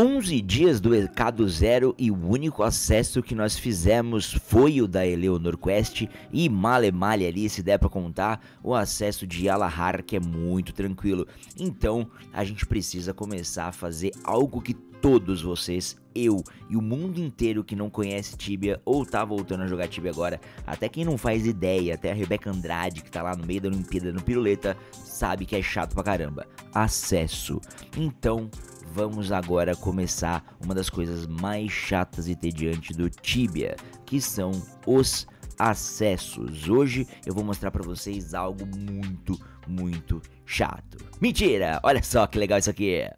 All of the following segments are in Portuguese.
11 dias do EK do Zero e o único acesso que nós fizemos foi o da Eleonor Quest e male male ali, se der pra contar, o acesso de Alahar que é muito tranquilo. Então a gente precisa começar a fazer algo que todos vocês, eu e o mundo inteiro que não conhece Tibia ou tá voltando a jogar Tibia agora, até quem não faz ideia, até a Rebeca Andrade que tá lá no meio da Olimpíada no Piruleta, sabe que é chato pra caramba. Acesso. Então, vamos agora começar uma das coisas mais chatas e tediantes do Tibia, que são os acessos. Hoje eu vou mostrar para vocês algo muito, muito chato. Mentira! Olha só que legal isso aqui.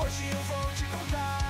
Hoje eu vou te contar.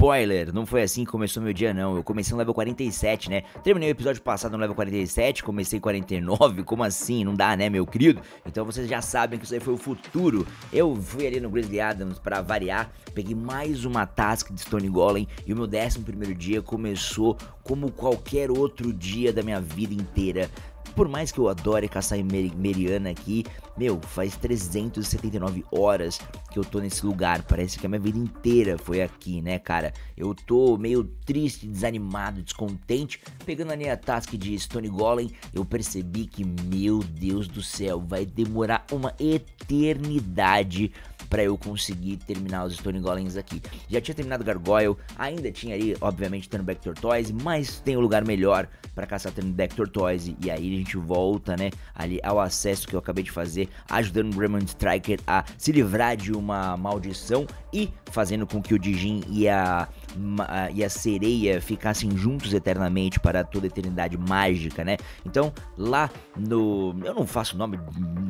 Spoiler, não foi assim que começou meu dia não, eu comecei no level 47, né? Terminei o episódio passado no level 47, comecei 49, como assim? Não dá, né, meu querido? Então vocês já sabem que isso aí foi o futuro. Eu fui ali no Grizzly Adams para variar, peguei mais uma task de Stone Golem e o meu 11 primeiro dia começou como qualquer outro dia da minha vida inteira por mais que eu adore caçar em Meriana aqui, meu, faz 379 horas que eu tô nesse lugar. Parece que a minha vida inteira foi aqui, né, cara? Eu tô meio triste, desanimado, descontente. Pegando a task de Stone Golem, eu percebi que, meu Deus do céu, vai demorar uma eternidade para eu conseguir terminar os Stone Golems aqui. Já tinha terminado Gargoyle, ainda tinha ali, obviamente, Turnback Tortoise, mas tem um lugar melhor para caçar Turnback Tortoise. E aí a gente volta, né, ali ao acesso que eu acabei de fazer, ajudando o Gremlin Striker a se livrar de uma maldição e fazendo com que o Dijin e a e a sereia ficassem juntos eternamente para toda a eternidade mágica, né? Então, lá no. Eu não faço o nome,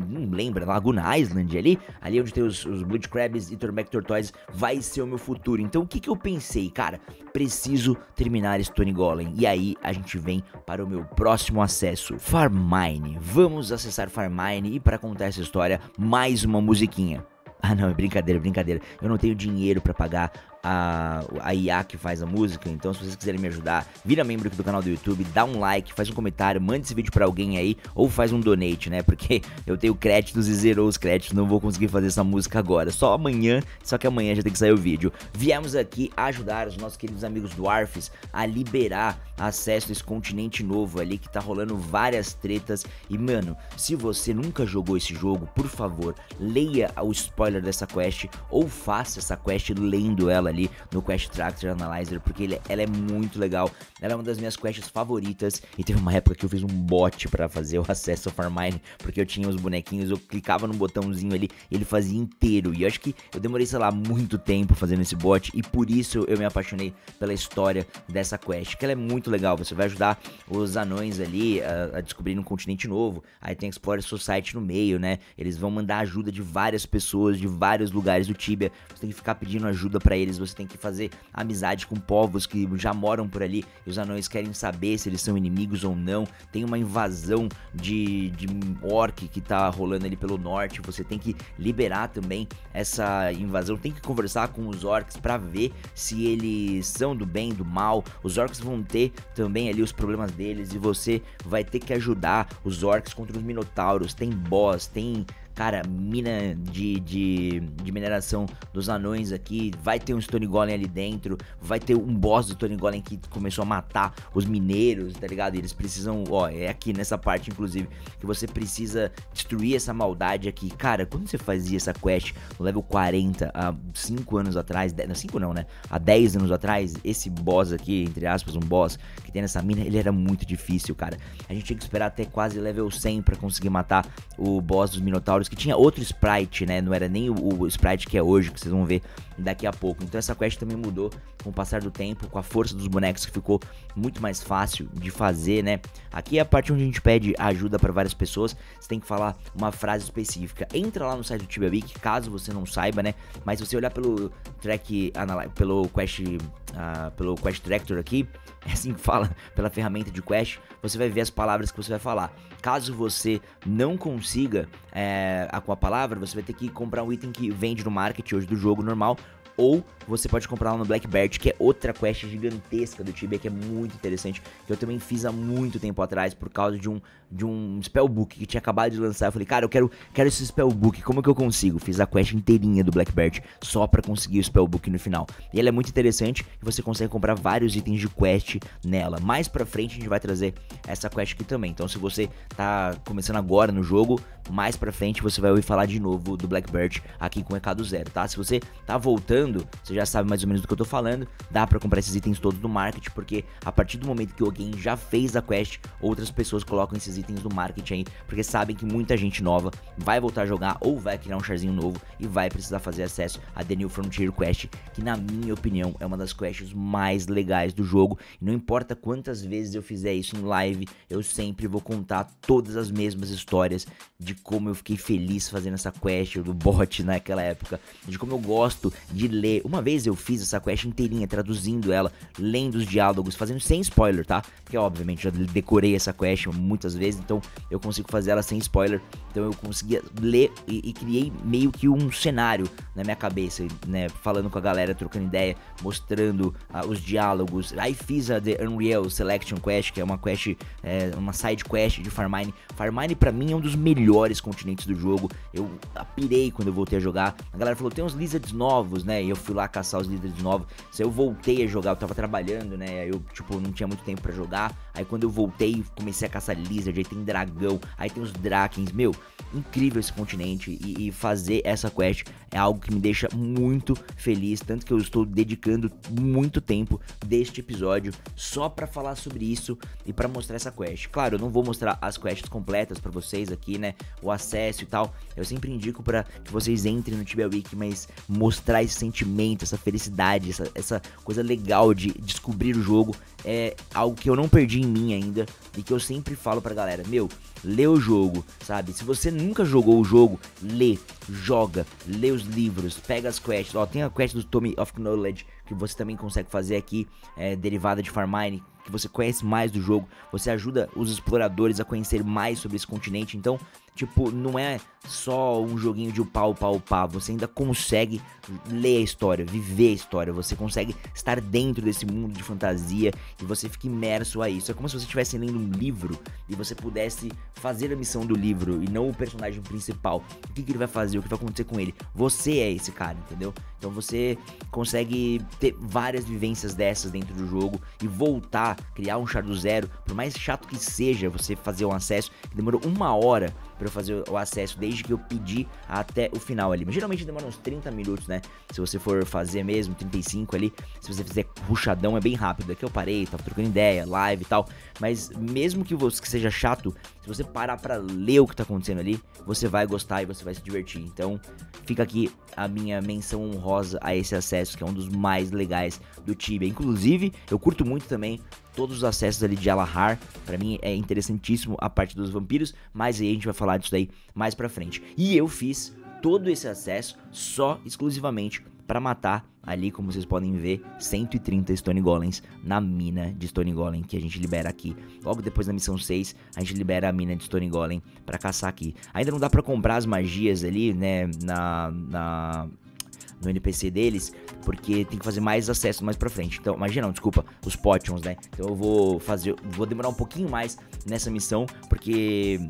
não lembro, Laguna Island ali, ali onde tem os, os Blood Crabs e Tormek Tortoise, vai ser o meu futuro. Então, o que, que eu pensei? Cara, preciso terminar Stone Golem. E aí, a gente vem para o meu próximo acesso, Farmine. Vamos acessar Farmine e para contar essa história, mais uma musiquinha. Ah não, é brincadeira, brincadeira. Eu não tenho dinheiro para pagar a, a IA que faz a música. Então, se vocês quiserem me ajudar, vira membro aqui do canal do YouTube, dá um like, faz um comentário, manda esse vídeo para alguém aí, ou faz um donate, né? Porque eu tenho créditos e zerou os créditos, não vou conseguir fazer essa música agora. Só amanhã, só que amanhã já tem que sair o vídeo. Viemos aqui ajudar os nossos queridos amigos do Arfis a liberar acesso a esse continente novo ali que tá rolando várias tretas. E mano, se você nunca jogou esse jogo, por favor, leia o spoiler dessa quest ou faça essa quest lendo ela ali no Quest Tractor Analyzer, porque ele, ela é muito legal. Ela é uma das minhas quests favoritas. E teve uma época que eu fiz um bot para fazer o acesso ao Farmine, porque eu tinha os bonequinhos, eu clicava no botãozinho ali e ele fazia inteiro. E eu acho que eu demorei, sei lá, muito tempo fazendo esse bot, e por isso eu me apaixonei pela história dessa quest, que ela é muito legal. Você vai ajudar os anões ali a, a descobrir um continente novo. Aí tem Explorer Society no meio, né? Eles vão mandar ajuda de várias pessoas, de vários lugares do Tibia. Você tem que ficar pedindo ajuda para eles, você tem que fazer amizade com povos que já moram por ali. E os anões querem saber se eles são inimigos ou não. Tem uma invasão de, de orc que tá rolando ali pelo norte. Você tem que liberar também essa invasão. Tem que conversar com os orcs para ver se eles são do bem, do mal. Os orcs vão ter também ali os problemas deles e você vai ter que ajudar os orcs contra os minotauros. Tem boss, tem cara, mina de, de, de, mineração dos anões aqui, vai ter um Stone Golem ali dentro, vai ter um boss do Stone Golem que começou a matar os mineiros, tá ligado? E eles precisam, ó, é aqui nessa parte, inclusive, que você precisa destruir essa maldade aqui. Cara, quando você fazia essa quest no level 40, há 5 anos atrás, não, 5 não, né? Há 10 anos atrás, esse boss aqui, entre aspas, um boss que tem nessa mina, ele era muito difícil, cara. A gente tinha que esperar até quase level 100 para conseguir matar o boss dos minotauros que tinha outro sprite, né? Não era nem o, o, sprite que é hoje, que vocês vão ver daqui a pouco. Então essa quest também mudou com o passar do tempo, com a força dos bonecos que ficou muito mais fácil de fazer, né? Aqui é a parte onde a gente pede ajuda para várias pessoas. Você tem que falar uma frase específica. Entra lá no site do Tibia Week, caso você não saiba, né? Mas se você olhar pelo track, pelo quest, uh, pelo quest tractor aqui, é assim que fala, pela ferramenta de quest, você vai ver as palavras que você vai falar. Caso você não consiga é, com a palavra, você vai ter que comprar um item que vende no market hoje do jogo normal ou você pode comprar lá no Blackbird, que é outra quest gigantesca do Tibia, que é muito interessante, que eu também fiz há muito tempo atrás, por causa de um, de um spellbook que tinha acabado de lançar. Eu falei, cara, eu quero, quero esse spellbook, como que eu consigo? Fiz a quest inteirinha do Blackbird, só pra conseguir o spellbook no final. E ela é muito interessante, e você consegue comprar vários itens de quest nela. Mais pra frente a gente vai trazer essa quest aqui também. Então se você tá começando agora no jogo, mais pra frente você vai ouvir falar de novo do Blackbird aqui com o Recado Zero, tá? Se você tá voltando, você já sabe mais ou menos do que eu tô falando, dá pra comprar esses itens todos do market, porque a partir do momento que alguém já fez a quest, outras pessoas colocam esses itens do market aí, porque sabem que muita gente nova vai voltar a jogar ou vai criar um charzinho novo e vai precisar fazer acesso a The New Frontier Quest, que na minha opinião é uma das quests mais legais do jogo, e não importa quantas vezes eu fizer isso em live, eu sempre vou contar todas as mesmas histórias de como eu fiquei feliz fazendo essa quest do bot naquela época, de como eu gosto de ler. Uma vez eu fiz essa quest inteirinha, traduzindo ela, lendo os diálogos, fazendo sem spoiler, tá? Porque obviamente já decorei essa quest muitas vezes, então eu consigo fazer ela sem spoiler. Então eu conseguia ler e, e criei meio que um cenário na minha cabeça, né? Falando com a galera, trocando ideia, mostrando uh, os diálogos. Aí fiz a The Unreal Selection Quest, que é uma quest, é, uma side quest de Farmine. Farmine para mim é um dos melhores continentes do jogo. Eu pirei quando eu voltei a jogar. A galera falou: tem uns lizards novos, né? E eu fui lá caçar os lizards novos. Se eu voltei a jogar, eu tava trabalhando, né? Eu, tipo, não tinha muito tempo para jogar. Aí quando eu voltei, comecei a caçar lizard. Aí tem dragão, aí tem os drakens. Meu, incrível esse continente. E, e fazer essa quest é algo que me deixa muito feliz. Tanto que eu estou dedicando muito tempo deste episódio só para falar sobre isso e para mostrar essa quest. Claro, eu não vou mostrar as quests completas para vocês aqui, né? O acesso e tal. Eu sempre indico para que vocês entrem no Tibia Week, mas mostrar esse sentimento, essa felicidade, essa, essa coisa legal de descobrir o jogo é algo que eu não perdi em mim ainda e que eu sempre falo pra galera, meu, lê o jogo, sabe? Se você nunca jogou o jogo, lê, joga, lê os livros, pega as quests. Ó, tem a quest do Tommy of Knowledge que você também consegue fazer aqui, é, derivada de Farmine, que você conhece mais do jogo, você ajuda os exploradores a conhecer mais sobre esse continente. Então, tipo, não é só um joguinho de pau, pau, pau. Você ainda consegue ler a história, viver a história. Você consegue estar dentro desse mundo de fantasia e você fica imerso a isso. É como se você estivesse lendo um livro e você pudesse fazer a missão do livro e não o personagem principal. O que, que ele vai fazer? O que vai acontecer com ele? Você é esse cara, entendeu? Então você consegue ter várias vivências dessas dentro do jogo e voltar, criar um char do zero. Por mais chato que seja você fazer um acesso, que demorou uma hora para eu fazer o acesso desde que eu pedi até o final ali. Mas geralmente demora uns 30 minutos, né? Se você for fazer mesmo, 35 ali. Se você fizer ruchadão, é bem rápido. Aqui eu parei, tava trocando ideia, live e tal. Mas mesmo que você que seja chato, se você parar para ler o que tá acontecendo ali, você vai gostar e você vai se divertir. Então, fica aqui a minha menção honrosa a esse acesso, que é um dos mais legais do Tibia. Inclusive, eu curto muito também todos os acessos ali de Alahar. Para mim é interessantíssimo a parte dos vampiros, mas aí a gente vai falar disso daí mais pra frente. E eu fiz todo esse acesso só exclusivamente para matar ali, como vocês podem ver, 130 Stone Golems na mina de Stone Golem que a gente libera aqui. Logo depois da missão 6, a gente libera a mina de Stone Golem para caçar aqui. Ainda não dá para comprar as magias ali, né, na, na no NPC deles, porque tem que fazer mais acesso mais pra frente. Então, imagina, não, desculpa, os potions, né? Então eu vou fazer, vou demorar um pouquinho mais nessa missão, porque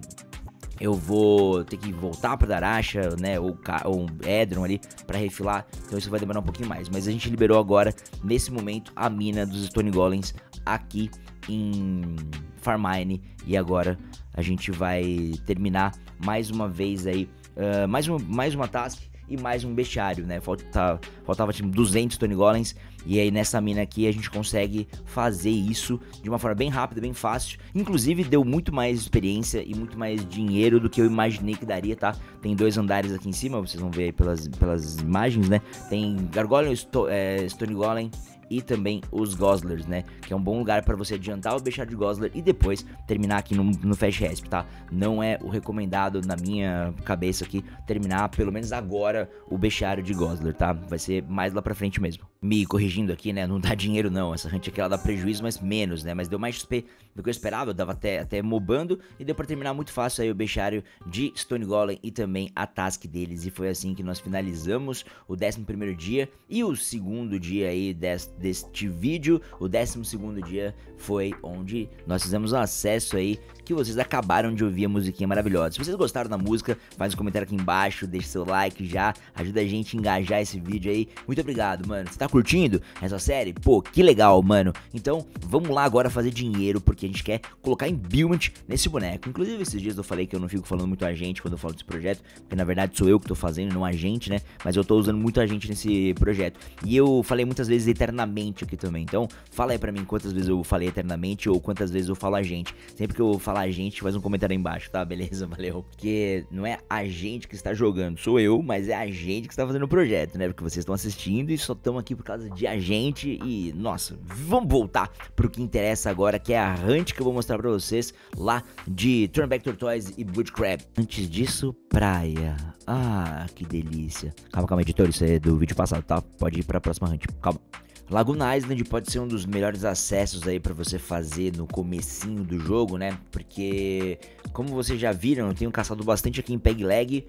eu vou ter que voltar para Daracha, né, ou, ou Edron ali para refilar, então isso vai demorar um pouquinho mais. Mas a gente liberou agora, nesse momento, a mina dos Stone Golems aqui em Farmine e agora a gente vai terminar mais uma vez aí, uh, mais, uma, mais uma task e mais um bestiário, né? Falta, faltava tipo 200 Tony Golems e aí nessa mina aqui a gente consegue fazer isso de uma forma bem rápida, bem fácil. Inclusive deu muito mais experiência e muito mais dinheiro do que eu imaginei que daria, tá? Tem dois andares aqui em cima, vocês vão ver aí pelas, pelas imagens, né? Tem Gargoyle, Sto é, Stone Golem e também os Goslers, né? Que é um bom lugar para você adiantar o Bechar de Gosler e depois terminar aqui no, no Fast Resp, tá? Não é o recomendado na minha cabeça aqui terminar, pelo menos agora, o Bestiário de Gosler, tá? Vai ser mais lá pra frente mesmo. Me corrigindo aqui, né? Não dá dinheiro não, essa hunt aqui ela dá prejuízo, mas menos, né? Mas deu mais XP do que eu esperava, eu dava até, até mobando e deu pra terminar muito fácil aí o Bestiário de Stone Golem e também a task deles. E foi assim que nós finalizamos o 11 primeiro dia e o segundo dia aí deste deste vídeo. O 12 dia foi onde nós fizemos um acesso aí que vocês acabaram de ouvir a musiquinha maravilhosa. Se vocês gostaram da música, faz um comentário aqui embaixo, deixa seu like já, ajuda a gente a engajar esse vídeo aí. Muito obrigado, mano. Você tá curtindo essa série? Pô, que legal, mano. Então, vamos lá agora fazer dinheiro, porque a gente quer colocar em build nesse boneco. Inclusive, esses dias eu falei que eu não fico falando muito a gente quando eu falo desse projeto, porque na verdade sou eu que tô fazendo, não a gente, né? Mas eu tô usando muito a gente nesse projeto. E eu falei muitas vezes eternamente aqui também. Então, fala aí pra mim quantas vezes eu falei eternamente ou quantas vezes eu falo a gente. Sempre que eu falar a gente, faz um comentário aí embaixo, tá? Beleza? Valeu. Porque não é a gente que está jogando, sou eu, mas é a gente que está fazendo o projeto, né? Porque vocês estão assistindo e só estão aqui por causa de a gente. E, nossa, vamos voltar pro que interessa agora, que é a hunt que eu vou mostrar pra vocês lá de Turnback Tortoise e Butch Crab. Antes disso, praia. Ah, que delícia. Calma, calma, editor, isso é do vídeo passado, tá? Pode ir pra próxima hunt. Calma. Laguna Island pode ser um dos melhores acessos aí para você fazer no comecinho do jogo, né? Porque, como vocês já viram, eu tenho caçado bastante aqui em Peg Leg,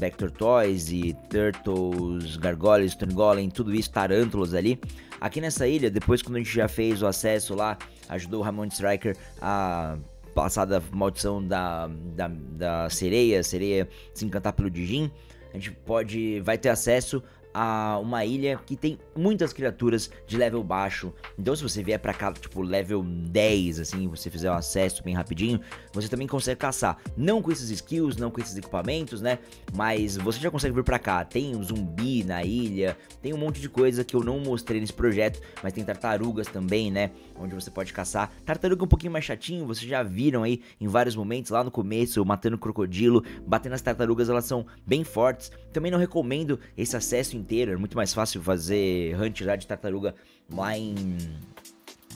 Back Tortoise, Turtles, Gargoyles, Turngolem, tudo isso, Tarântulas ali. Aqui nessa ilha, depois quando a gente já fez o acesso lá, ajudou o Ramon Striker a passar da maldição da, da, da sereia, sereia se encantar pelo Dijin, a gente pode, vai ter acesso a uma ilha que tem muitas criaturas de level baixo. Então, se você vier para cá, tipo, level 10, assim, você fizer um acesso bem rapidinho, você também consegue caçar. Não com esses skills, não com esses equipamentos, né? Mas você já consegue vir para cá. Tem um zumbi na ilha, tem um monte de coisa que eu não mostrei nesse projeto, mas tem tartarugas também, né? Onde você pode caçar. Tartaruga é um pouquinho mais chatinho, vocês já viram aí em vários momentos lá no começo, matando crocodilo, batendo as tartarugas, elas são bem fortes. Também não recomendo esse acesso inteiro. É muito mais fácil fazer hunt já de tartaruga lá em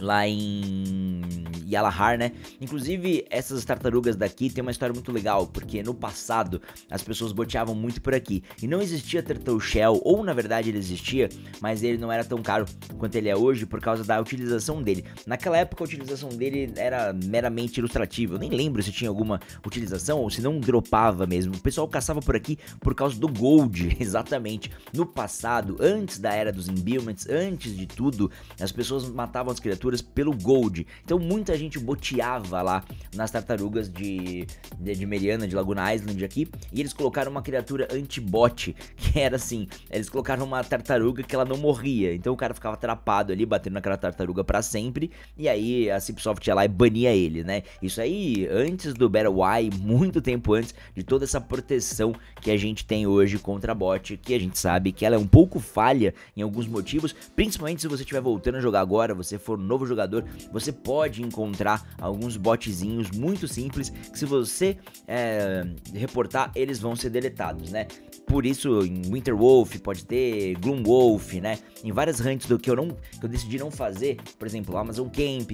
lá em Yalahar, né? Inclusive, essas tartarugas daqui tem uma história muito legal, porque no passado as pessoas boteavam muito por aqui e não existia Turtle Shell, ou na verdade ele existia, mas ele não era tão caro quanto ele é hoje por causa da utilização dele. Naquela época a utilização dele era meramente ilustrativa, eu nem lembro se tinha alguma utilização ou se não dropava mesmo. O pessoal caçava por aqui por causa do gold, exatamente. No passado, antes da era dos imbuements, antes de tudo, as pessoas matavam as criaturas criaturas pelo Gold. Então muita gente boteava lá nas tartarugas de, de, de Meriana, de Laguna Island aqui, e eles colocaram uma criatura anti-bot, que era assim, eles colocaram uma tartaruga que ela não morria, então o cara ficava atrapado ali, batendo naquela tartaruga para sempre, e aí a Cipsoft ia lá e bania ele, né? Isso aí antes do Battle Y, muito tempo antes de toda essa proteção que a gente tem hoje contra bot, que a gente sabe que ela é um pouco falha em alguns motivos, principalmente se você estiver voltando a jogar agora, você for um novo jogador, você pode encontrar alguns botzinhos muito simples que se você é, reportar, eles vão ser deletados, né? Por isso, em Winter Wolf pode ter, Gloom Wolf, né? Em várias hunts do que eu não que eu decidi não fazer, por exemplo, Amazon Camp,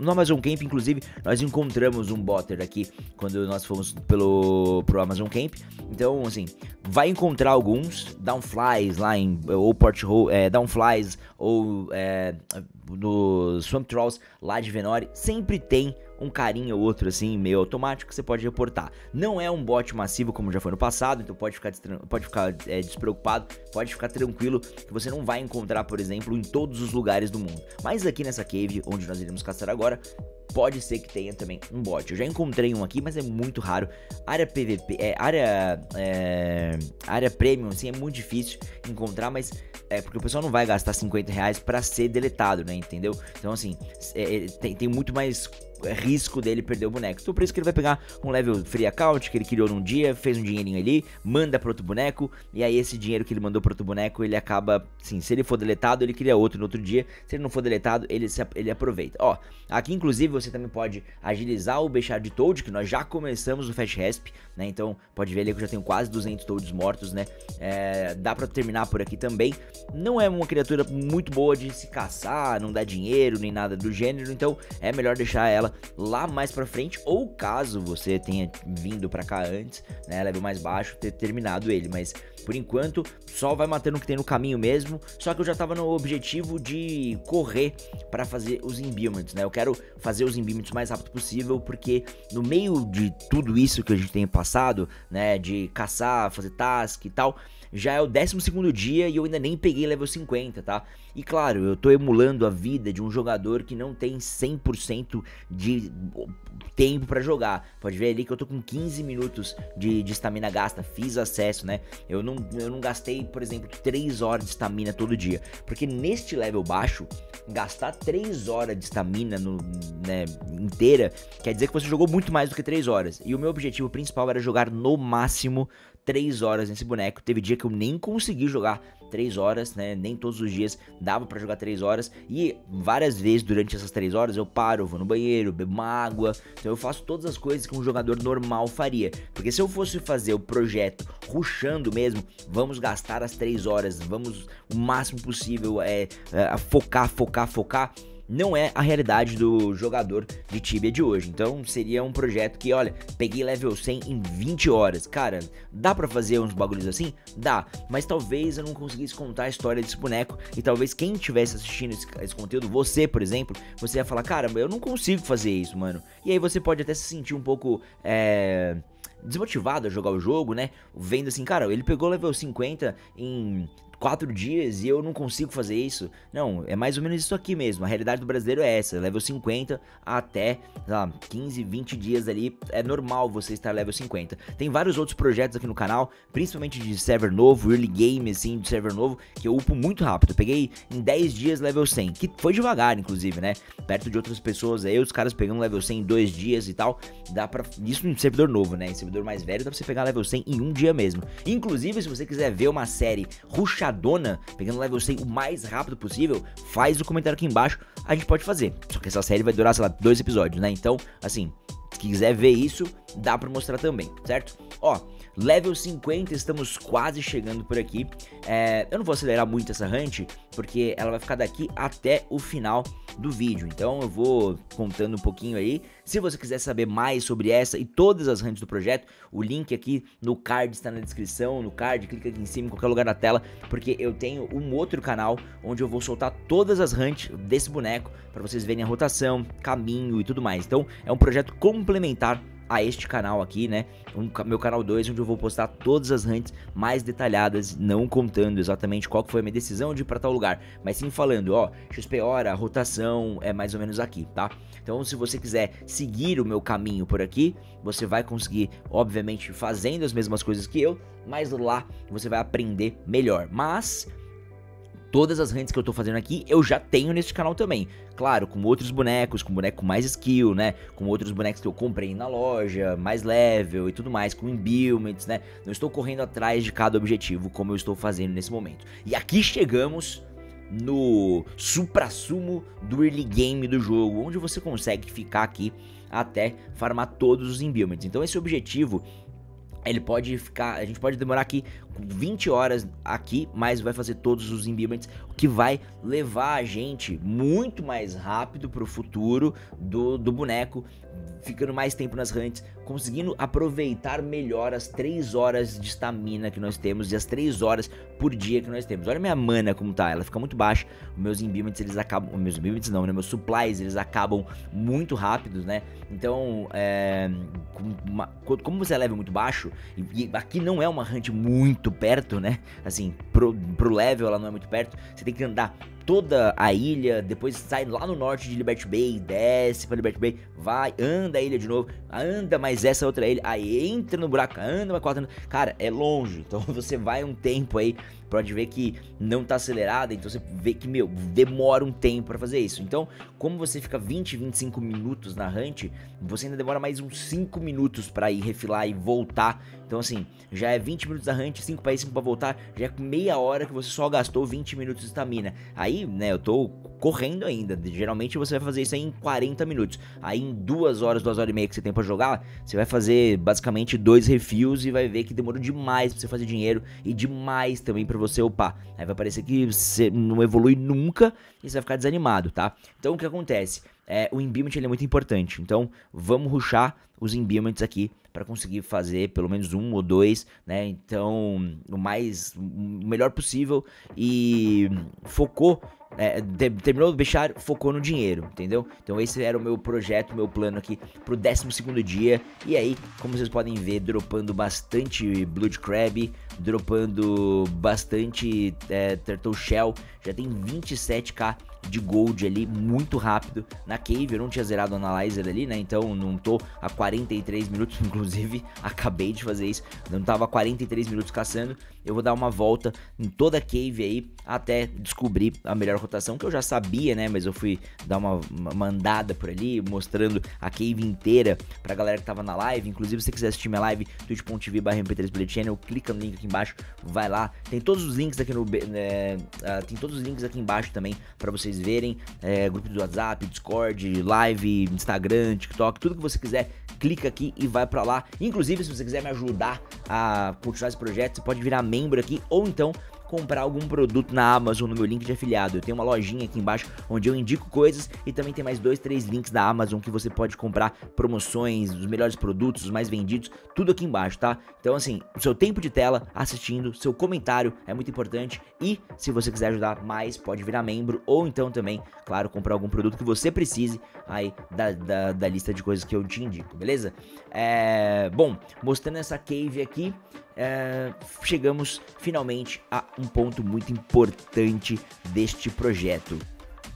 no Amazon Camp inclusive, nós encontramos um botter aqui quando nós fomos pelo pro Amazon Camp. Então, assim, vai encontrar alguns Downflies lá em ou Port é, Downflies ou é, no Swamp Trolls lá de Venore, sempre tem um carinho ou outro assim, meio automático, você pode reportar. Não é um bot massivo como já foi no passado, então pode ficar, pode ficar é, despreocupado, pode ficar tranquilo que você não vai encontrar, por exemplo, em todos os lugares do mundo. Mas aqui nessa cave, onde nós iremos caçar agora, pode ser que tenha também um bot. Eu já encontrei um aqui, mas é muito raro. Área PVP, é, área, é, área premium, assim, é muito difícil encontrar, mas é porque o pessoal não vai gastar 50 reais pra ser deletado, né? Entendeu? Então, assim, é, é tem, tem muito mais risco dele perder o boneco. Então por isso que ele vai pegar um level free account que ele criou num dia, fez um dinheirinho ali, manda para outro boneco, e aí esse dinheiro que ele mandou para outro boneco, ele acaba, sim, se ele for deletado, ele cria outro no outro dia, se ele não for deletado, ele, se, ele aproveita. Ó, aqui inclusive você também pode agilizar o Bechar de Toad, que nós já começamos o Fast Resp, né, então pode ver ali que eu já tenho quase 200 Toads mortos, né, é, dá pra terminar por aqui também. Não é uma criatura muito boa de se caçar, não dá dinheiro, nem nada do gênero, então é melhor deixar ela lá mais pra frente, ou caso você tenha vindo pra cá antes, né, level mais baixo, ter terminado ele, mas por enquanto só vai matando o que tem no caminho mesmo, só que eu já tava no objetivo de correr para fazer os imbuements, né, eu quero fazer os imbuements o mais rápido possível, porque no meio de tudo isso que a gente tem passado, né, de caçar, fazer task e tal, já é o 12 dia e eu ainda nem peguei level 50, tá? E claro, eu tô emulando a vida de um jogador que não tem 100% de tempo para jogar. Pode ver ali que eu tô com 15 minutos de estamina gasta, fiz acesso, né? Eu não, eu não gastei, por exemplo, 3 horas de estamina todo dia. Porque neste level baixo, gastar 3 horas de estamina né, inteira quer dizer que você jogou muito mais do que 3 horas. E o meu objetivo principal era jogar no máximo 3 horas nesse boneco. Teve dia que eu nem consegui jogar 3 horas, né? Nem todos os dias dava para jogar 3 horas. E várias vezes durante essas 3 horas eu paro, vou no banheiro, bebo uma água. Então eu faço todas as coisas que um jogador normal faria. Porque se eu fosse fazer o projeto ruxando mesmo, vamos gastar as 3 horas, vamos o máximo possível é, é focar, focar, focar não é a realidade do jogador de Tibia de hoje. Então seria um projeto que, olha, peguei level 100 em 20 horas. Cara, dá para fazer uns bagulhos assim? Dá, mas talvez eu não conseguisse contar a história desse boneco e talvez quem estivesse assistindo esse, esse, conteúdo, você, por exemplo, você ia falar, cara, eu não consigo fazer isso, mano. E aí você pode até se sentir um pouco, é desmotivado a jogar o jogo, né? Vendo assim, cara, ele pegou level 50 em quatro dias e eu não consigo fazer isso. Não, é mais ou menos isso aqui mesmo. A realidade do brasileiro é essa: level 50 até lá, 15, 20 dias ali. É normal você estar level 50. Tem vários outros projetos aqui no canal, principalmente de server novo, early game, assim, de server novo, que eu upo muito rápido. Eu peguei em 10 dias level 100, que foi devagar, inclusive, né? Perto de outras pessoas aí, os caras pegando level 100 em 2 dias e tal. Dá pra. Isso em servidor novo, né? Em servidor mais velho, dá pra você pegar level 100 em um dia mesmo. Inclusive, se você quiser ver uma série rushada puxadona, pegando level 100 o mais rápido possível, faz o comentário aqui embaixo, a gente pode fazer. Só que essa série vai durar, sei lá, dois episódios, né? Então, assim, se quiser ver isso, dá pra mostrar também, certo? Ó, level 50, estamos quase chegando por aqui. É, eu não vou acelerar muito essa hunt, porque ela vai ficar daqui até o final do vídeo. Então eu vou contando um pouquinho aí. Se você quiser saber mais sobre essa e todas as hunts do projeto, o link aqui no card está na descrição, no card, clica aqui em cima, em qualquer lugar da tela, porque eu tenho um outro canal onde eu vou soltar todas as hunts desse boneco para vocês verem a rotação, caminho e tudo mais. Então é um projeto complementar a este canal aqui, né? Um, meu canal 2, onde eu vou postar todas as hunts mais detalhadas, não contando exatamente qual foi a minha decisão de ir para tal lugar, mas sim falando, ó, XP hora, rotação é mais ou menos aqui, tá? Então, se você quiser seguir o meu caminho por aqui, você vai conseguir, obviamente, fazendo as mesmas coisas que eu, mas lá você vai aprender melhor. Mas todas as hunts que eu tô fazendo aqui, eu já tenho neste canal também. Claro, com outros bonecos, com boneco mais skill, né? Com outros bonecos que eu comprei na loja, mais level e tudo mais, com imbuements, né? Não estou correndo atrás de cada objetivo como eu estou fazendo nesse momento. E aqui chegamos no supra-sumo do early game do jogo, onde você consegue ficar aqui até farmar todos os imbuements. Então esse objetivo ele pode ficar, a gente pode demorar aqui 20 horas aqui, mas vai fazer todos os imbuements, o que vai levar a gente muito mais rápido pro futuro do, do boneco, ficando mais tempo nas hunts, conseguindo aproveitar melhor as 3 horas de estamina que nós temos e as 3 horas por dia que nós temos. Olha minha mana como tá, ela fica muito baixa. Os meus imbuements eles acabam, os meus imbuements não, né, meus supplies eles acabam muito rápidos, né? Então, é, uma, como você é level muito baixo, e, e aqui não é uma hunt muito perto, né? Assim, pro, pro level ela não é muito perto, você tem que andar toda a ilha, depois sai lá no norte de Liberty Bay, desce pra Liberty Bay, vai, anda a ilha de novo, anda mais essa outra ilha, aí entra no buraco, anda mais quatro, cara, é longe, então você vai um tempo aí pode ver que não tá acelerada, então você vê que, meu, demora um tempo para fazer isso. Então, como você fica 20, 25 minutos na hunt, você ainda demora mais uns 5 minutos para ir refilar e voltar. Então, assim, já é 20 minutos da hunt, 5 para ir, 5 pra voltar, já é meia hora que você só gastou 20 minutos de estamina. Aí, né, eu tô correndo ainda. Geralmente você vai fazer isso aí em 40 minutos. Aí em 2 horas, 2 horas e meia que você tem pra jogar, você vai fazer basicamente dois refills e vai ver que demorou demais pra você fazer dinheiro e demais também pra você upar. Aí vai parecer que você não evolui nunca e você vai ficar desanimado, tá? Então o que acontece? É, o imbuement ele é muito importante. Então vamos ruxar os imbuements aqui para conseguir fazer pelo menos um ou dois, né? Então, o mais o melhor possível e focou é, terminou o bechar, focou no dinheiro, entendeu? Então esse era o meu projeto, meu plano aqui pro 12 dia. E aí, como vocês podem ver, dropando bastante Blood Crab, dropando bastante é, Turtle Shell. Já tem 27k de gold ali muito rápido na cave. Eu não tinha zerado o analyzer ali, né? Então não tô a 43 minutos, inclusive acabei de fazer isso. Não tava a 43 minutos caçando. Eu vou dar uma volta em toda a cave aí até descobrir a melhor rotação que eu já sabia, né? Mas eu fui dar uma, uma andada por ali, mostrando a cave inteira pra galera que tava na live. Inclusive, se você quiser assistir minha live, twitch.tv mp3 channel, clica no link aqui embaixo, vai lá. Tem todos os links aqui no. É, tem todos os links aqui embaixo também para vocês verem. É, grupo do WhatsApp, Discord, live, Instagram, TikTok, tudo que você quiser, clica aqui e vai para lá. Inclusive, se você quiser me ajudar a continuar esse projeto, você pode virar membro aqui ou então comprar algum produto na Amazon no meu link de afiliado. Eu tenho uma lojinha aqui embaixo onde eu indico coisas e também tem mais dois, três links da Amazon que você pode comprar promoções, os melhores produtos, os mais vendidos, tudo aqui embaixo, tá? Então assim, o seu tempo de tela assistindo, seu comentário é muito importante e se você quiser ajudar mais, pode virar membro ou então também, claro, comprar algum produto que você precise aí da, da, da lista de coisas que eu te indico, beleza? É, bom, mostrando essa cave aqui, é, chegamos finalmente a um ponto muito importante deste projeto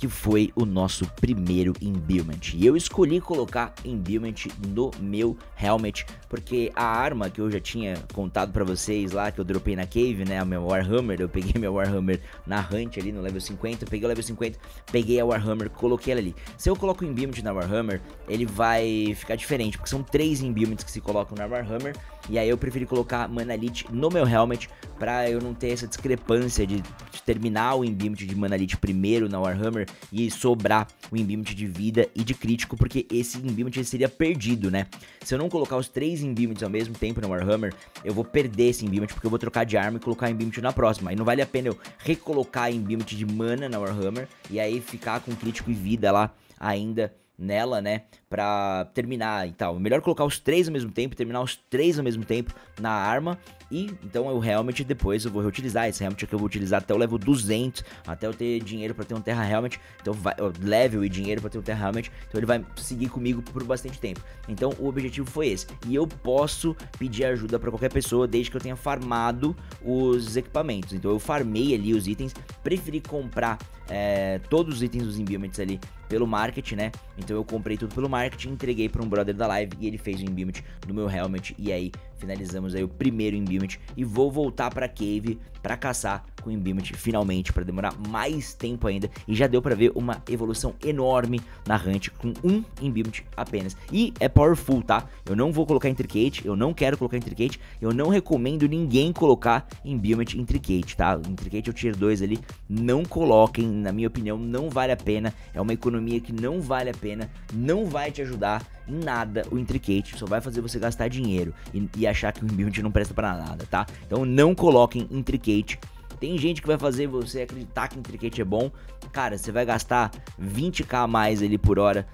que foi o nosso primeiro imbuement. E eu escolhi colocar imbuement no meu helmet, porque a arma que eu já tinha contado para vocês lá, que eu dropei na cave, né, a minha Warhammer, eu peguei minha Warhammer na hunt ali no level 50, peguei o level 50, peguei a Warhammer, coloquei ela ali. Se eu coloco o imbuement na Warhammer, ele vai ficar diferente, porque são três imbuments que se colocam na Warhammer, e aí eu preferi colocar Manalite no meu helmet para eu não ter essa discrepância de, terminar o Imbuement de Manalite primeiro na Warhammer e sobrar o Imbuement de vida e de crítico, porque esse Imbuement seria perdido, né? Se eu não colocar os três Imbuments ao mesmo tempo na Warhammer, eu vou perder esse Imbuement, porque eu vou trocar de arma e colocar Imbuement na próxima. Aí não vale a pena eu recolocar Imbuement de mana na Warhammer e aí ficar com crítico e vida lá ainda nela, né, pra terminar e tal. Melhor colocar os três ao mesmo tempo, terminar os três ao mesmo tempo na arma e então o Helmet depois eu vou reutilizar. Esse Helmet aqui eu vou utilizar até o level 200, até eu ter dinheiro para ter um Terra Helmet. Então vai, level e dinheiro para ter um Terra Helmet. Então ele vai seguir comigo por bastante tempo. Então o objetivo foi esse. E eu posso pedir ajuda para qualquer pessoa desde que eu tenha farmado os equipamentos. Então eu farmei ali os itens, preferi comprar é, todos os itens dos environments ali pelo marketing, né? Então eu comprei tudo pelo marketing, entreguei para um brother da live e ele fez o imbuement do meu helmet e aí finalizamos aí o primeiro imbuement e vou voltar para cave para caçar com o finalmente para demorar mais tempo ainda e já deu para ver uma evolução enorme na Hunt com um imbuement apenas. E é powerful, tá? Eu não vou colocar intricate, eu não quero colocar intricate, eu não recomendo ninguém colocar imbuement intricate, tá? Intricate eu tier 2 ali, não coloquem, na minha opinião, não vale a pena, é uma economia que não vale a pena, não vai te ajudar nada o intricate, só vai fazer você gastar dinheiro e, e achar que o imbuement não presta para nada, tá? Então não coloquem intricate tem gente que vai fazer você acreditar que intricate é bom. Cara, você vai gastar 20k a mais ali por hora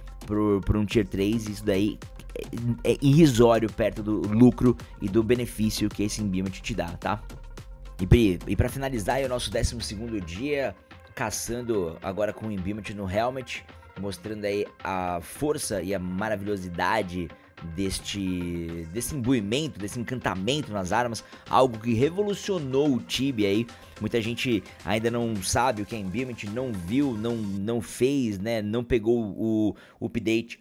por, um tier 3. Isso daí é, é irrisório perto do lucro e do benefício que esse Imbuement te dá, tá? E, para finalizar, o nosso 12 dia caçando agora com o Imbuement no helmet, mostrando aí a força e a maravilhosidade deste desse imbuimento, desse encantamento nas armas, algo que revolucionou o Tibia aí. Muita gente ainda não sabe o que é imbuement, não viu, não não fez, né, não pegou o, o update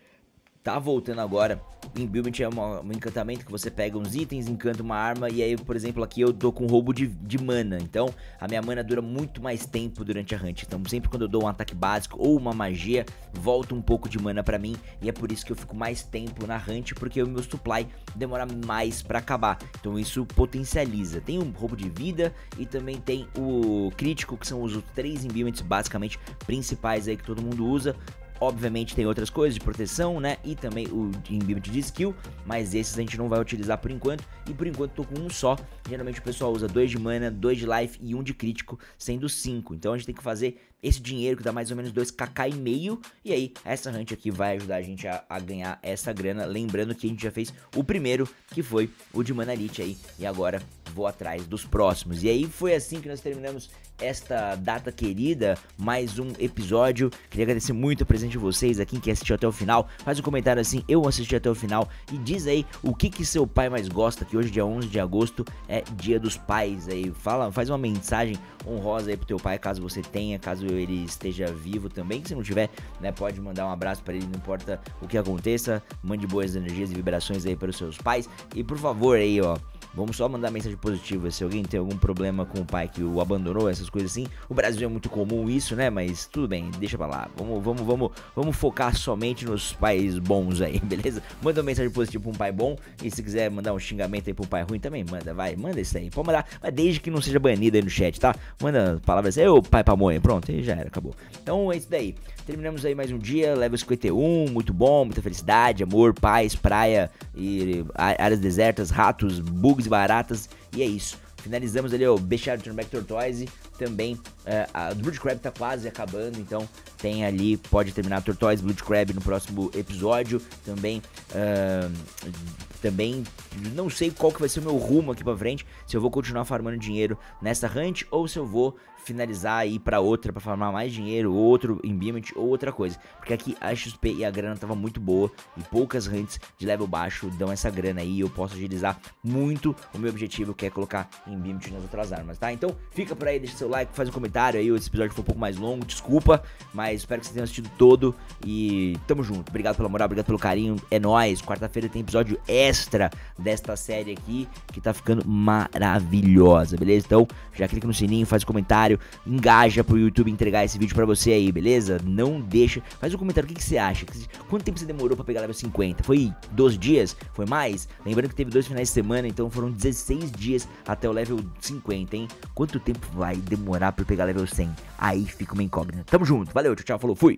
tá voltando agora. Imbuement é uma, um encantamento que você pega uns itens, encanta uma arma e aí, por exemplo, aqui eu tô com roubo de, de mana. Então, a minha mana dura muito mais tempo durante a hunt. Então, sempre quando eu dou um ataque básico ou uma magia, volta um pouco de mana para mim e é por isso que eu fico mais tempo na hunt, porque o meu supply demora mais para acabar. Então, isso potencializa. Tem um roubo de vida e também tem o crítico, que são os três imbuments basicamente principais aí que todo mundo usa. Obviamente tem outras coisas de proteção, né? E também o imbuement de skill, mas esses a gente não vai utilizar por enquanto. E por enquanto tô com um só. Geralmente o pessoal usa dois de mana, dois de life e um de crítico, sendo cinco. Então a gente tem que fazer esse dinheiro que dá mais ou menos 2kk e meio. E aí, essa hunt aqui vai ajudar a gente a, a, ganhar essa grana. Lembrando que a gente já fez o primeiro, que foi o de Manalite aí. E agora vou atrás dos próximos. E aí foi assim que nós terminamos esta data querida, mais um episódio. Queria agradecer muito a presença de vocês aqui que assistiu até o final. Faz um comentário assim, eu assisti até o final e diz aí o que que seu pai mais gosta, que hoje dia 11 de agosto é Dia dos Pais aí. Fala, faz uma mensagem honrosa aí pro teu pai, caso você tenha, caso ele esteja vivo também, que se não tiver, né, pode mandar um abraço para ele, não importa o que aconteça. Mande boas energias e vibrações aí para os seus pais e por favor aí, ó, Vamos só mandar mensagem positiva. Se alguém tem algum problema com o pai que o abandonou, essas coisas assim. O Brasil é muito comum isso, né? Mas tudo bem, deixa pra lá. Vamos, vamos, vamos, vamos focar somente nos pais bons aí, beleza? Manda uma mensagem positiva pra um pai bom. E se quiser mandar um xingamento aí pro pai ruim também, manda, vai, manda isso aí. Pode mandar, mas desde que não seja banido aí no chat, tá? Manda palavras aí, ô pai pamonha. Pronto, aí já era, acabou. Então é isso daí. Terminamos aí mais um dia, level 51, muito bom, muita felicidade, amor, paz, praia e áreas desertas, ratos, bugs baratas, e é isso. Finalizamos ali o Bestiário Turnback Tortoise, também é, a Blood Crab tá quase acabando, então tem ali, pode terminar Tortoise, Blood Crab no próximo episódio, também... Uh, também não sei qual que vai ser o meu rumo aqui pra frente, se eu vou continuar farmando dinheiro nessa hunt ou se eu vou finalizar ir pra outra pra farmar mais dinheiro, outro Embiment ou outra coisa. Porque aqui a XP e a grana tava muito boa e poucas hunts de level baixo dão essa grana aí. Eu posso agilizar muito o meu objetivo que é colocar Embiment nas outras armas, tá? Então fica por aí, deixa seu like, faz um comentário aí. Esse episódio foi um pouco mais longo, desculpa, mas espero que vocês tenham assistido todo e tamo junto. Obrigado pela moral, obrigado pelo carinho. É nóis. Quarta-feira tem episódio extra desta série aqui que tá ficando maravilhosa, beleza? Então já clica no sininho, faz um comentário engaja pro YouTube entregar esse vídeo pra você aí, beleza? Não deixa, faz um comentário, o que, que você acha? Quanto tempo você demorou pra pegar level 50? Foi 12 dias? Foi mais? Lembrando que teve dois finais de semana, então foram 16 dias até o level 50, hein? Quanto tempo vai demorar pra pegar level 100? Aí fica uma incógnita. Tamo junto, valeu, tchau, falou, fui!